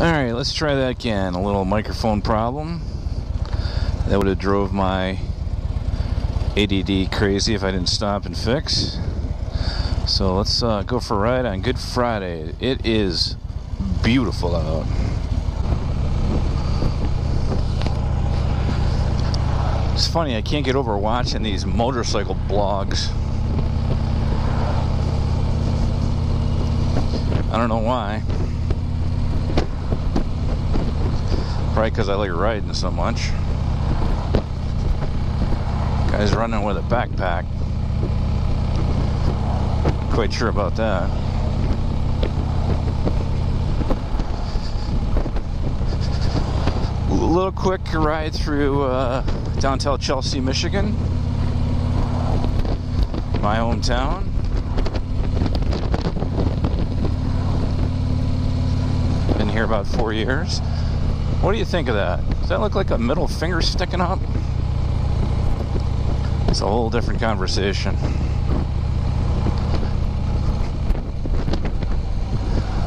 Alright, let's try that again. A little microphone problem. That would have drove my ADD crazy if I didn't stop and fix. So let's uh, go for a ride on Good Friday. It is beautiful out. It's funny, I can't get over watching these motorcycle blogs. I don't know why. Probably because I like riding so much. Guy's running with a backpack. Quite sure about that. A little quick ride through uh, downtown Chelsea, Michigan. My hometown. Been here about four years. What do you think of that? Does that look like a middle finger sticking up? It's a whole different conversation.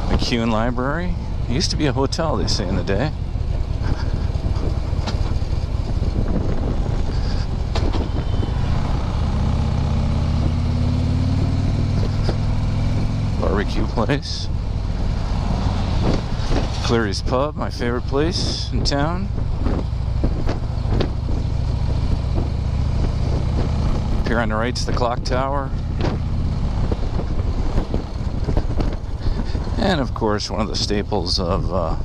McKune Library. It used to be a hotel, they say, in the day. Barbecue place. Cleary's Pub, my favorite place in town. Here on the right's the clock tower. And of course, one of the staples of uh,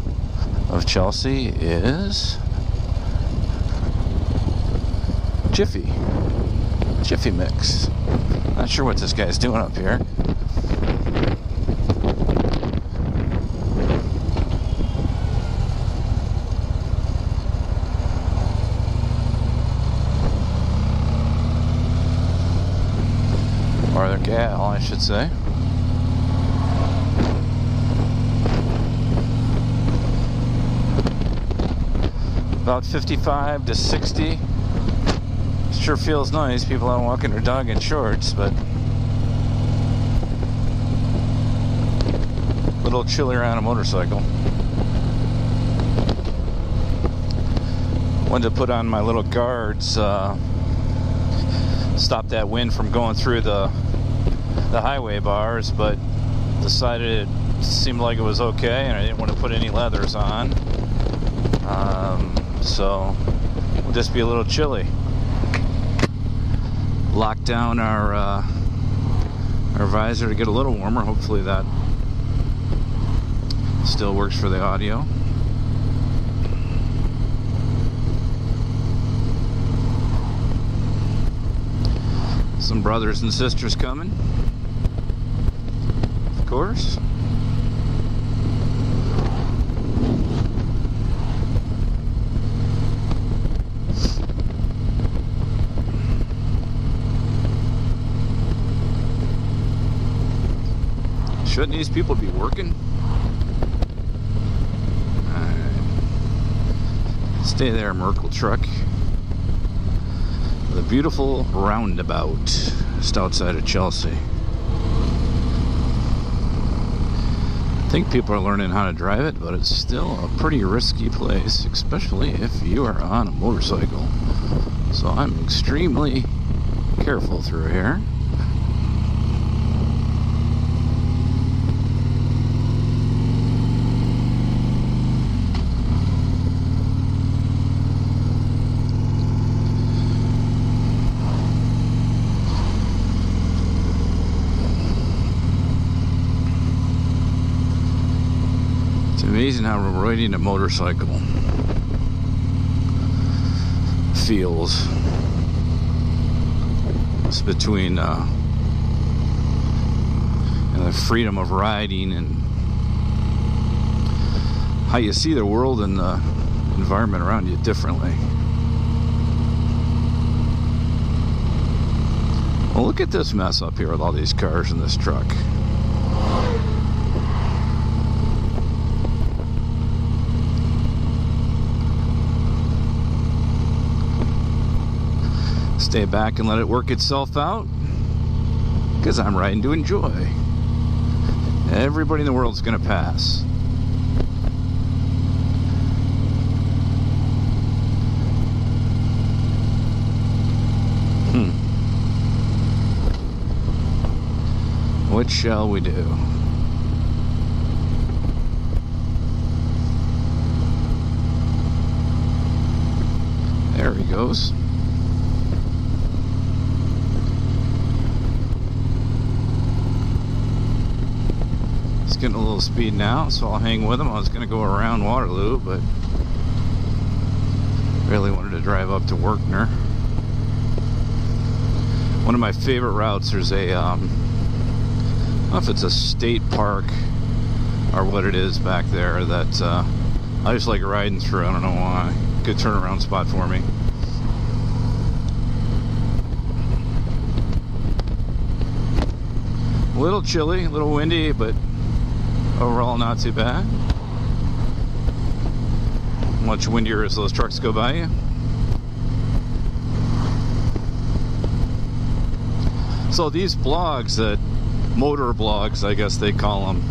of Chelsea is Jiffy. Jiffy Mix. Not sure what this guy's doing up here. Or the gal, I should say. About 55 to 60. Sure feels nice. People out walking their dog in shorts, but a little chillier on a motorcycle. Wanted to put on my little guards. Uh, stop that wind from going through the the highway bars, but decided it seemed like it was okay, and I didn't want to put any leathers on. Um, so we'll just be a little chilly. Lock down our uh, our visor to get a little warmer. Hopefully that still works for the audio. Some brothers and sisters coming. Course. Shouldn't these people be working? Alright. Stay there, Merkel truck. The beautiful roundabout just outside of Chelsea. I think people are learning how to drive it, but it's still a pretty risky place, especially if you are on a motorcycle. So I'm extremely careful through here. It's amazing how riding a motorcycle feels. It's between uh, the freedom of riding and how you see the world and the environment around you differently. Well, look at this mess up here with all these cars and this truck. stay back and let it work itself out because I'm riding to enjoy. Everybody in the world's going to pass. Hmm. What shall we do? There he goes. Getting a little speed now, so I'll hang with him. I was going to go around Waterloo, but really wanted to drive up to Werkner. One of my favorite routes, there's a, um, I don't know if it's a state park or what it is back there that uh, I just like riding through. I don't know why. Good turnaround spot for me. A little chilly, a little windy, but overall not too bad. Much windier as those trucks go by you. So these blogs that motor blogs, I guess they call them.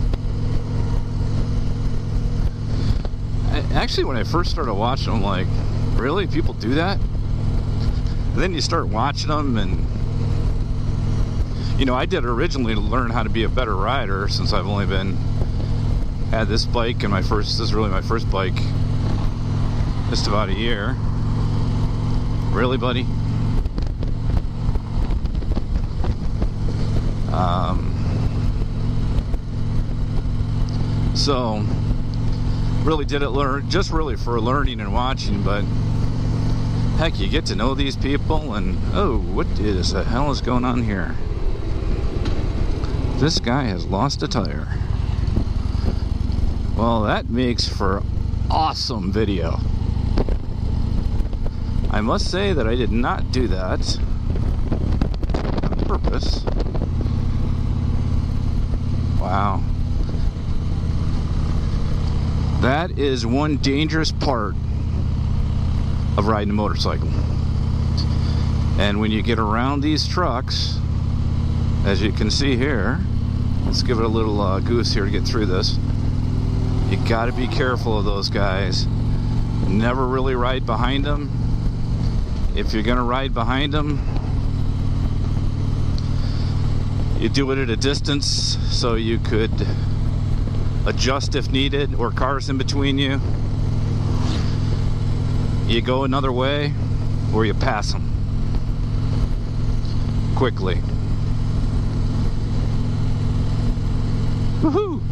Actually, when I first started watching them, like, really, people do that? And then you start watching them, and you know, I did originally learn how to be a better rider, since I've only been had this bike and my first. This is really my first bike. Just about a year. Really, buddy? Um, so, really did it learn, just really for learning and watching, but heck, you get to know these people and, oh, what is the hell is going on here? This guy has lost a tire. Well, that makes for awesome video. I must say that I did not do that on purpose. Wow. That is one dangerous part of riding a motorcycle. And when you get around these trucks, as you can see here, let's give it a little uh, goose here to get through this. You got to be careful of those guys. Never really ride behind them. If you're to ride behind them, you do it at a distance so you could adjust if needed or cars in between you. You go another way or you pass them quickly. Woohoo!